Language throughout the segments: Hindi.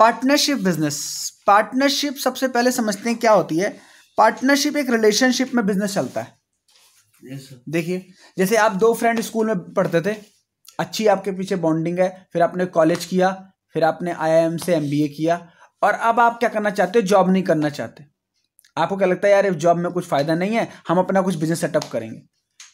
Partnership business. पार्टनरशिप सबसे पहले समझते हैं क्या होती है। पार्टनरशिप एक रिलेशनशिप में बिज़नेस चलता है। Yes, देखिए जैसे आप दो फ्रेंड स्कूल में पढ़ते थे अच्छी आपके पीछे बॉन्डिंग है फिर आपने कॉलेज किया फिर आपने आईआईएम से एमबीए किया और अब आप क्या करना चाहते हो? जॉब नहीं करना चाहते। आपको क्या लगता है यार जॉब में कुछ फ़ायदा नहीं है हम अपना कुछ बिज़नेस सेटअप करेंगे।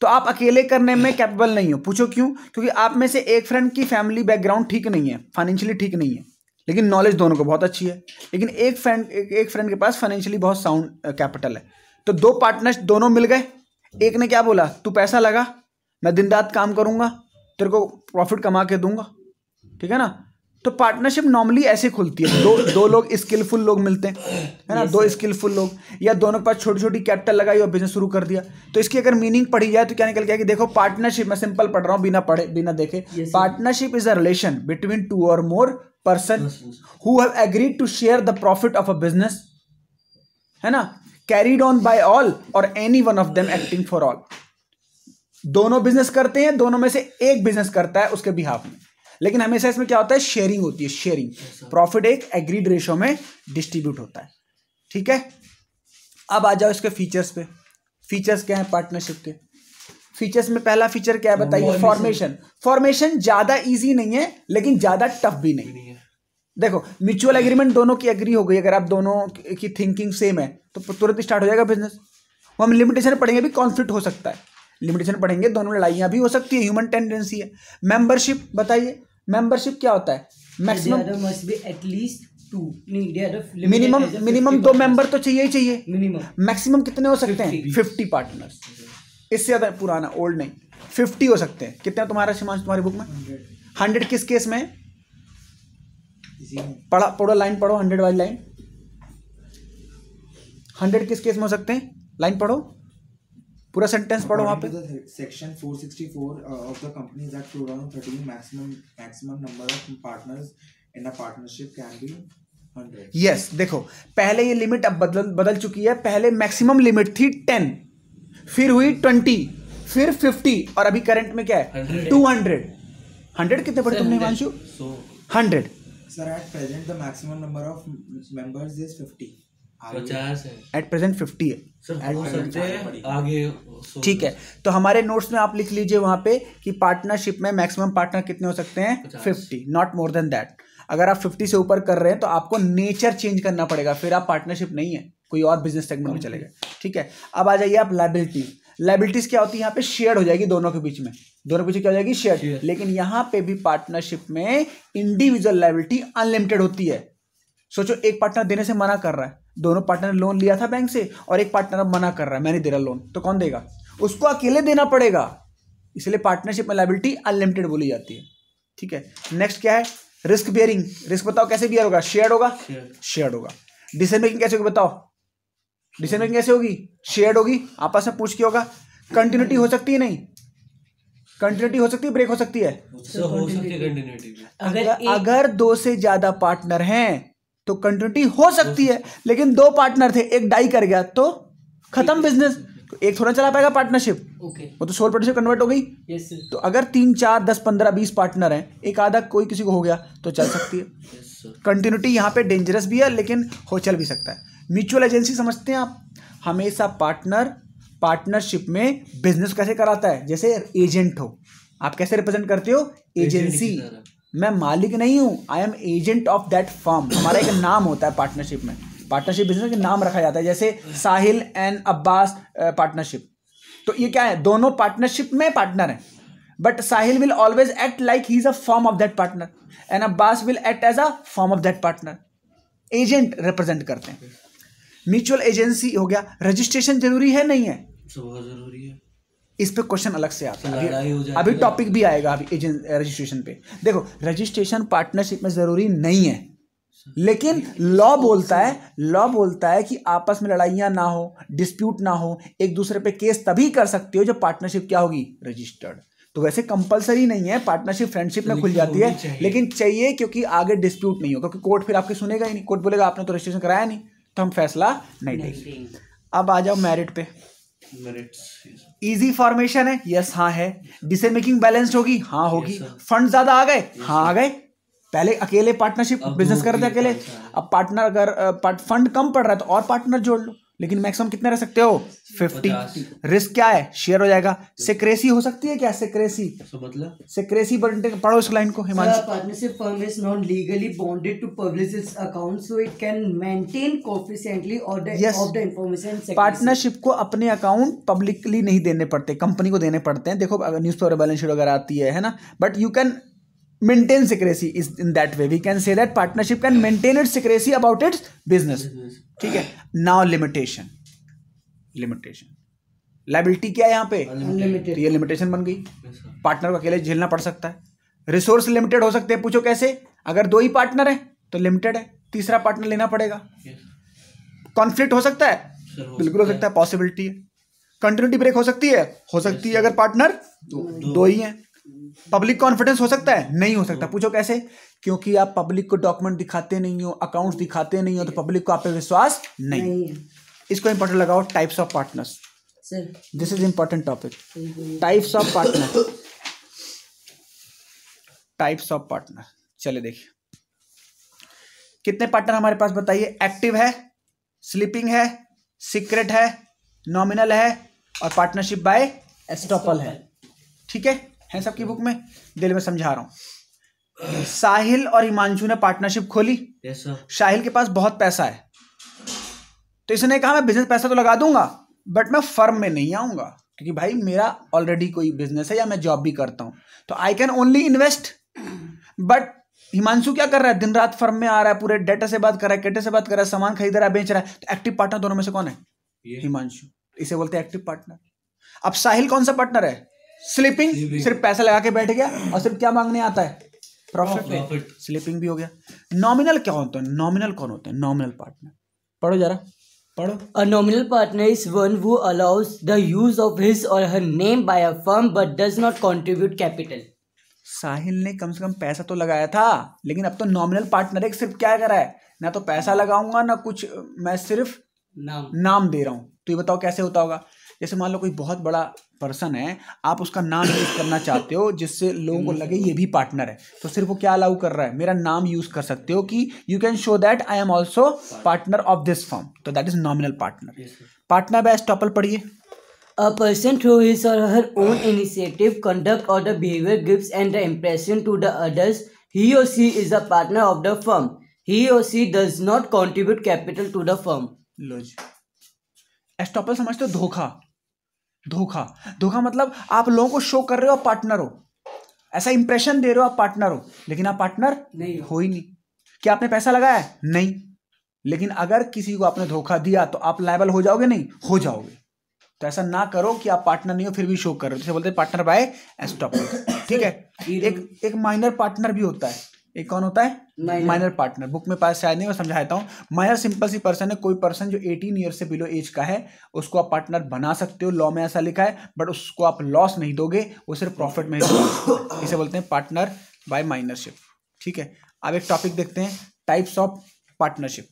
तो आप अकेले करने में कैपेबल नहीं हो। पूछो क्यों? क्योंकि आप में से एक फ्रेंड की फैमिली बैकग्राउंड ठीक नहीं है फाइनेंशियली ठीक नहीं है। लेकिन नॉलेज दोनों को बहुत अच्छी है। लेकिन एक फ्रेंड एक, एक फ्रेंड के पास फाइनेंशियली बहुत साउंड कैपिटल है। तो दो पार्टनर्स दोनों मिल गए। एक ने क्या बोला? तू पैसा लगा मैं दिन रात काम करूँगा तेरे को प्रॉफिट कमा के दूँगा। ठीक है ना? तो पार्टनरशिप नॉर्मली ऐसे खुलती है। दो दो लोग स्किलफुल लोग मिलते हैं है ना? दो स्किलफुल लोग या दोनों के पास छोटी छोटी कैपिटल लगाई और बिज़नेस शुरू कर दिया। तो इसकी अगर मीनिंग पढ़ी जाए तो क्या निकल गया कि देखो पार्टनरशिप मैं सिंपल पढ़ रहा हूँ बिना पढ़े बिना देखे। Partnership is a relation between two or more person who have agreed to share the profit of a business है ना? Carried on by all or any one of them acting for all दोनों बिज़नेस करते हैं दोनों में से एक बिज़नेस करता है उसके बिहाफ में। लेकिन हमेशा इसमें क्या होता है? शेयरिंग होती है शेयरिंग प्रॉफिट एक एग्रीड रेशो में डिस्ट्रीब्यूट होता है। ठीक है? अब आ जाओ इसके फीचर्स पे। फीचर्स क्या है? पार्टनरशिप के। फीचर्स में पहला फीचर क्या है बताइए? फॉर्मेशन फॉर्मेशन ज़्यादा इजी नहीं है लेकिन ज़्यादा टफ भी नहीं। नहीं है। देखो म्यूचुअल एग्रीमेंट दोनों की एग्री हो गई अगर आप दोनों की थिंकिंग सेम है तो तुरंत स्टार्ट हो जाएगा बिज़नेस वो हम लिमिटेशन पढ़ेंगे भी कॉन्फ्लिक्ट हो सकता है। लिमिटेशन पढ़ेंगे दोनों लड़ाइयाँ भी हो सकती है ह्यूमन टेंडेंसी है। मेंबरशिप बताइए। मेंबरशिप क्या होता है? मैक्सिमम. नहीं, there are limited minimum minimum दो मेंबर तो चाहिए ही चाहिए। Minimum. मैक्सिमम कितने हो सकते हैं? फिफ्टी पार्टनर्स इससे ज़्यादा पुराना ओल्ड नहीं। फिफ्टी हो सकते हैं। कितने तुम्हारा शिमांश तुम्हारी बुक में? हंड्रेड किस केस में. पढ़ा पढ़ो लाइन पढ़ो हंड्रेड वाली लाइन हंड्रेड किस केस में हो सकते हैं? लाइन पढ़ो। पूरा सेंटेंस पढ़ो वहाँ पे। Section 464 of the companies act 2013 maximum maximum number of partners in a partnership can be yes yes, देखो पहले ये लिमिट अब बदल बदल चुकी है। पहले मैक्सिमम लिमिट थी टेन फिर हुई ट्वेंटी फिर फिफ्टी और अभी करंट में क्या है? टू हंड्रेड हंड्रेड कितने पड़े तुमने Himanshu? Hundred sir at present the maximum number of members is fifty at present fifty है। सर हो सकते हैं आगे ठीक है तो हमारे नोट्स में आप लिख लीजिए वहाँ पे कि पार्टनरशिप में मैक्सिमम पार्टनर कितने हो सकते हैं? Fifty not more than that अगर आप फिफ्टी से ऊपर कर रहे हैं तो आपको नेचर चेंज करना पड़ेगा फिर आप पार्टनरशिप नहीं है कोई और बिज़नेस सेगमेंट में चले गए। ठीक है अब आ जाइए आप लाइबिलिटीज लाइबिलिटीज क्या होती है? यहाँ पे शेयर हो जाएगी दोनों के बीच में। दोनों के बीच क्या हो जाएगी? शेयर लेकिन यहाँ पे भी पार्टनरशिप में इंडिविजुअल लाइबिलिटी अनलिमिटेड होती है। सोचो एक पार्टनर देने से मना कर रहा है। दोनों पार्टनर लोन लिया था बैंक से और एक पार्टनर अब मना कर रहा है मैं नहीं दे रहा लोन तो कौन देगा? उसको अकेले देना पड़ेगा। इसलिए पार्टनरशिप में लाइबिलिटी अनलिमिटेड बोली जाती है। ठीक है? नेक्स्ट क्या है? रिस्क बियरिंग रिस्क बताओ कैसे बियर होगा? शेयर होगा? शेयर शेयर्ड होगा। डिसीज़न मेकिंग कैसे होगी बताओ? डिसीज़न मेकिंग कैसे होगी? शेयर्ड होगी? आपस में पूछ के होगा। कंटिन्यूटी हो सकती है नहीं? कंटिन्यूटी हो सकती है? ब्रेक हो सकती है? हो सकती है कंटिन्यूटी अगर, अगर दो से ज़्यादा पार्टनर हैं तो कंटिन्यूटी हो सकती है लेकिन दो पार्टनर थे एक डाई कर गया तो खत्म बिज़नेस एक थोड़ा चला पाएगा पार्टनरशिप ओके वो तो सोल पार्टनरशिप कन्वर्ट हो गई। यस तो अगर तीन चार दस पंद्रह बीस पार्टनर हैं एक आधा कोई किसी को हो गया तो चल सकती है। कंटिन्यूटी यहाँ पे डेंजरस भी है लेकिन हो चल भी सकता है। म्यूचुअल एजेंसी समझते हैं आप। हमेशा पार्टनर पार्टनरशिप में बिज़नेस कैसे कराता है? जैसे एजेंट हो। आप कैसे रिप्रेजेंट करते हो? एजेंसी। मैं मालिक नहीं हूँ I am agent of that firm हमारा एक नाम होता है पार्टनरशिप में। पार्टनरशिप बिज़नेस के नाम रखा जाता है, जैसे साहिल एंड अब्बास पार्टनरशिप तो ये क्या है? दोनों पार्टनरशिप में पार्टनर हैं। But Sahil will always act like he is a form of that partner and Abbas will act as a form of that partner agent represent करते हैं। म्यूचुअल एजेंसी हो गया। रजिस्ट्रेशन ज़रूरी है, नहीं है? बहुत ज़रूरी है। इस पे क्वेश्चन अलग से आता है। अभी अभी टॉपिक भी आएगा अभी एजेंट रजिस्ट्रेशन पे। देखो रजिस्ट्रेशन पार्टनरशिप में ज़रूरी नहीं है। लेकिन लॉ बोलता है लॉ बोलता है कि आपस में लड़ाइयाँ ना हो डिस्प्यूट ना हो एक दूसरे पे केस तभी कर सकते हो जब पार्टनरशिप क्या होगी? रजिस्टर्ड तो वैसे कंपलसरी नहीं है पार्टनरशिप फ्रेंडशिप में खुल जाती है। चाहिए। लेकिन चाहिए क्योंकि आगे डिस्प्यूट नहीं हो। क्योंकि कोर्ट फिर आपके सुनेगा ही नहीं। कोर्ट बोलेगा आपने तो रजिस्ट्रेशन कराया नहीं तो हम फैसला नहीं देंगे। अब आ जाओ मेरिट पे। मेरिट्स इजी फॉर्मेशन है? यस हाँ है. डिसीज़न मेकिंग बैलेंस्ड होगी? हाँ होगी. Yes, फंड ज़्यादा आ गए? हाँ आ गए. पहले अकेले पार्टनरशिप बिज़नेस करते अकेले. अब पार्टनर अगर फंड कम पड़ रहा है तो और पार्टनर जोड़ लो. लेकिन मैक्सिमम कितने रह सकते हो? फिफ्टी रिस्क क्या है? शेयर हो जाएगा. सिक्रेसी हो सकती है क्या? सिक्रेसी मतलब? सिक्रेसी पढ़ो इस लाइन को Himanshu. not legally bonded to publish its accounts, so it can maintain confidentially or the Yes. of the information. secrecy. Partnership को अपने अकाउंट पब्लिकली नहीं देने पड़ते कंपनी को देने पड़ते हैं। देखो अगर न्यूज़ पेपर बैलेंस शीट वगैरह आती है है ना? But you can maintain secrecy is in that way we can say that partnership can maintain it secrecy about its business ठीक है? नाउ लिमिटेशन लिमिटेशन लाइबिलिटी क्या है यहाँ पे? ये लिमिटेशन बन गई। पार्टनर को अकेले झेलना पड़ सकता है। रिसोर्स लिमिटेड हो सकते हैं। पूछो कैसे? अगर दो ही पार्टनर है तो लिमिटेड है। तीसरा पार्टनर लेना पड़ेगा। कॉन्फ्लिक्ट हो सकता है? बिल्कुल हो सकता है। पॉसिबिलिटी है। कंटिन्यूटी ब्रेक हो सकती है? हो सकती है अगर पार्टनर दो ही हैं। पब्लिक कॉन्फिडेंस हो सकता है? नहीं हो सकता। पूछो कैसे? क्योंकि आप पब्लिक को डॉक्यूमेंट दिखाते नहीं हो अकाउंट्स दिखाते नहीं हो तो पब्लिक को आप पे विश्वास नहीं। नहीं इसको इंपॉर्टेंट लगाओ types of partners this is important topic types of partner types of partner चले देखिए। कितने पार्टनर हमारे पास बताइए? एक्टिव है स्लीपिंग है सीक्रेट है नॉमिनल है और पार्टनरशिप बाय एस्टॉपल है। ठीक है? है सबकी बुक में? दिल में समझा रहा हूँ। साहिल और हिमांशु ने पार्टनरशिप खोली। साहिल के पास बहुत पैसा है। तो इसने कहा मैं बिज़नेस पैसा तो लगा दूँगा बट मैं फर्म में नहीं आऊँगा क्योंकि भाई मेरा ऑलरेडी कोई बिज़नेस है या मैं जॉब भी करता हूँ। तो I can only invest but Himanshu क्या कर रहा है? दिन रात फर्म में आ रहा है पूरे डेटा से बात कर रहा है केटे से बात कर रहा है सामान खरीद रहा है बेच रहा है। तो एक्टिव पार्टनर दोनों में से कौन है? हिमांशु। इसे बोलते हैं एक्टिव पार्टनर अब साहिल कौन सा पार्टनर है? स्लीपिंग सिर्फ़ पैसा लगा के बैठ गया और सिर्फ़ क्या मांगने आता है? प्रॉफिट स्लीपिंग भी हो गया। नॉमिनल क्या होता है? नॉमिनल कौन होते हैं? नॉमिनल पार्टनर पढ़ो जरा। पढ़ो। A nominal partner is one who allows the use of his or her name by a firm but does not contribute capital. साहिल ने कम से कम पैसा तो लगाया था लेकिन अब तो नॉमिनल पार्टनर है सिर्फ़ क्या करा है? ना तो पैसा लगाऊँगा ना कुछ मैं सिर्फ़ नाम। नाम दे रहा हूँ। तो ये बताओ कैसे होता होगा? जैसे मान लो कोई बहुत बड़ा पर्सन है आप उसका नाम यूज़ करना चाहते हो जिससे लोगों को लगे ये भी पार्टनर है तो सिर्फ़ वो क्या अलाउ कर रहा है मेरा नाम यूज़ कर सकते हो कि you can show that I am also partner of this form तो that is nominal partner partner by estoppel पढ़िए A person through his or her own initiative, conduct or the behavior gives and the impression to the others he or she is a partner of the firm. He or she does not contribute capital to the firm. लो जी एस्टॉपल समझते हो धोखा धोखा। धोखा मतलब आप लोगों को शो कर रहे हो आप पार्टनर हो। ऐसा इंप्रेशन दे रहे हो आप पार्टनर हो। लेकिन आप पार्टनर नहीं हो। हो नहीं। क्या आपने पैसा लगाया? है नहीं। लेकिन अगर किसी को आपने धोखा दिया तो आप लाइबल हो जाओगे? नहीं हो जाओगे। तो ऐसा ना करो कि आप पार्टनर नहीं हो फिर भी शो कर रहे हो। जैसे बोलते पार्टनर बाय एस्टॉपल ठीक है? एक एक माइनर पार्टनर भी होता है। एक कौन होता है? माइनर पार्टनर बुक में पास शायद नहीं मैं समझाता हूँ। माइनर सिंपल सी पर्सन है कोई पर्सन जो 18 ईयर से बिलो एज का है उसको आप पार्टनर बना सकते हो लॉ में ऐसा लिखा है बट उसको आप लॉस नहीं दोगे वो सिर्फ़ प्रॉफिट में ही दोगे। इसे बोलते हैं पार्टनर बाय माइनरशिप ठीक है? अब एक टॉपिक देखते हैं types of partnership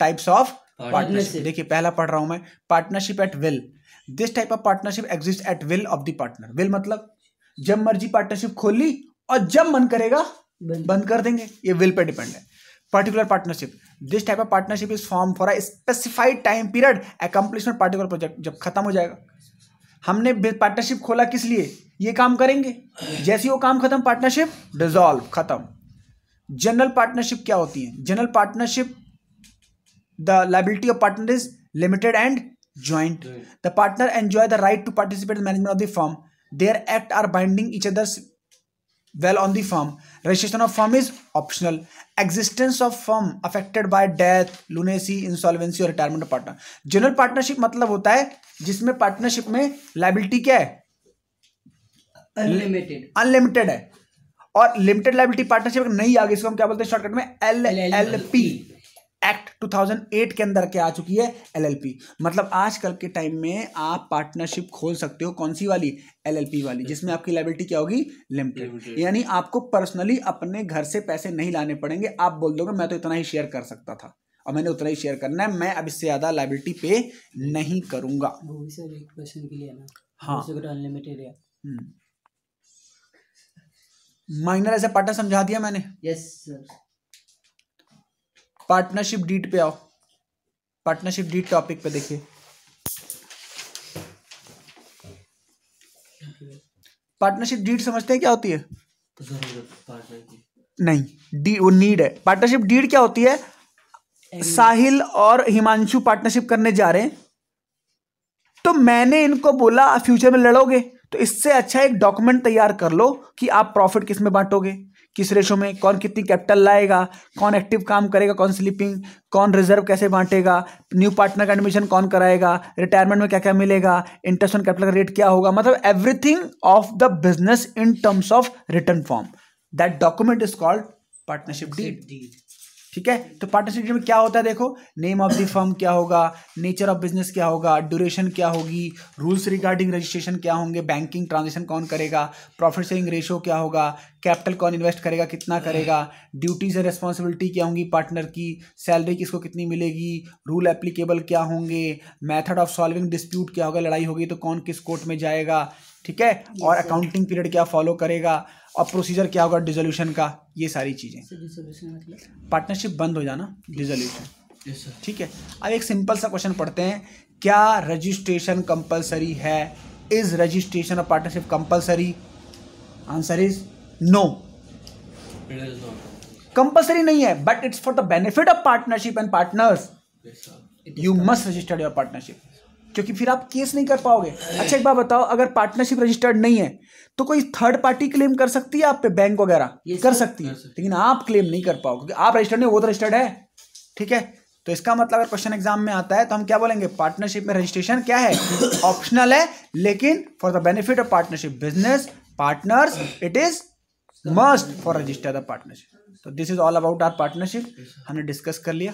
types of partnership देखिए पहला पढ़ रहा हूँ मैं। Partnership at will this type of partnership exist at will of the partner will मतलब जब मर्ज़ी पार्टनरशिप खोल ली और जब मन करेगा बंद। कर देंगे ये विल पे डिपेंड है। Particular partnership this type of partnership is form for a specified time period accomplishment particular project जब खत्म हो जाएगा। हमने पार्टनरशिप खोला किस लिए? ये काम करेंगे। जैसे वो काम खत्म पार्टनरशिप डिजॉल्व खत्म। जनरल पार्टनरशिप क्या होती है? General partnership the liability of partner and joint. The partner enjoy the right to participate in the management of the firm. Their act are binding each other's well on the firm registration of firm is optional existence of firm affected by death lunacy insolvency or retirement of partner general partnership मतलब होता है जिसमें partnership में liability क्या है Unlimited. अनलिमिटेड है और लिमिटेड लाइबिलिटी पार्टनरशिप नहीं आ गई इसको हम क्या बोलते हैं शॉर्टकट में एल एल पी एक्ट 2008 के अंदर क्या आ चुकी है? एलएलपी मतलब आजकल के टाइम में आप पार्टनरशिप खोल सकते हो कौन सी वाली? एलएलपी वाली जिसमें आपकी लाइबिलिटी क्या होगी? लिमिटेड यानी आपको पर्सनली अपने घर से पैसे नहीं लाने पड़ेंगे। आप बोल दोगे मैं तो इतना ही शेयर कर सकता था और मैंने उतना ही शेयर करना है। मैं अब इससे ज़्यादा लाइबिलिटी पे नहीं करूँगा। वो भी सर एक क्वेश्चन के लिए है ना? हाँ। अनलिमिटेड है। हम्म। माइनर ए पार्टनर समझा दिया मैंने? Yes, sir. पार्टनरशिप डीट पे आओ। पार्टनरशिप डीट टॉपिक पे देखिए। पार्टनरशिप डीड समझते हैं क्या होती है? नहीं डी वो नीड है। पार्टनरशिप डीड क्या होती है? साहिल और हिमांशु पार्टनरशिप करने जा रहे हैं। तो मैंने इनको बोला फ्यूचर में लड़ोगे तो इससे अच्छा एक डॉक्यूमेंट तैयार कर लो कि आप प्रॉफिट किसमें बांटोगे। किस रेशो में, कौन कितनी कैपिटल लाएगा, कौन एक्टिव काम करेगा, कौन स्लीपिंग, कौन रिज़र्व कैसे बांटेगा, न्यू पार्टनर का एडमिशन कौन कराएगा रिटायरमेंट में क्या क्या मिलेगा इंटरेस्ट ऑन कैपिटल का रेट क्या होगा मतलब everything of the business in terms of return form that document is called partnership deed ठीक है? तो पार्टनरशिप में क्या होता है देखो? नेम ऑफ़ द फर्म क्या होगा? नेचर ऑफ़ बिज़नेस क्या होगा? ड्यूरेशन क्या होगी? रूल्स रिगार्डिंग रजिस्ट्रेशन क्या होंगे? बैंकिंग ट्रांजेक्शन कौन करेगा? प्रॉफिट शेयरिंग रेशो क्या होगा? कैपिटल कौन इन्वेस्ट करेगा? कितना करेगा? ड्यूटीज़ एंड रिस्पॉन्सिबिलिटी क्या होंगी पार्टनर की? सैलरी किसको कितनी मिलेगी? रूल एप्लीकेबल क्या होंगे? मैथड ऑफ़ सॉल्विंग डिस्प्यूट क्या होगा? लड़ाई होगी तो कौन किस कोर्ट में जाएगा? ठीक है? और अकाउंटिंग पीरियड क्या फॉलो करेगा? और प्रोसीजर क्या होगा? डिजोल्यूशन का? ये सारी चीज़ें। Dissolution मतलब? पार्टनरशिप बंद हो जाना डिजोल्यूशन ठीक है? अब एक सिंपल सा क्वेश्चन पढ़ते हैं। क्या रजिस्ट्रेशन कंपलसरी है? Is registration of partnership compulsory answer is no compulsory नहीं है but it's for the benefit of partnership and partners you must registered your partnership क्योंकि फिर आप केस नहीं कर पाओगे। अच्छा एक बात बताओ अगर पार्टनरशिप रजिस्टर्ड नहीं है तो कोई थर्ड पार्टी क्लेम कर सकती है आप पे बैंक वगैरह? कर सकती है। लेकिन आप क्लेम नहीं कर पाओगे क्योंकि आप रजिस्टर्ड नहीं वो तो रजिस्टर्ड है। ठीक है? तो इसका मतलब अगर क्वेश्चन एग्ज़ाम में आता है तो हम क्या बोलेंगे? पार्टनरशिप में रजिस्ट्रेशन क्या है? ऑप्शनल है लेकिन for the benefit of partnership business partners it is must for register the partnership तो this is all about our partnership हमने डिस्कस कर लिया।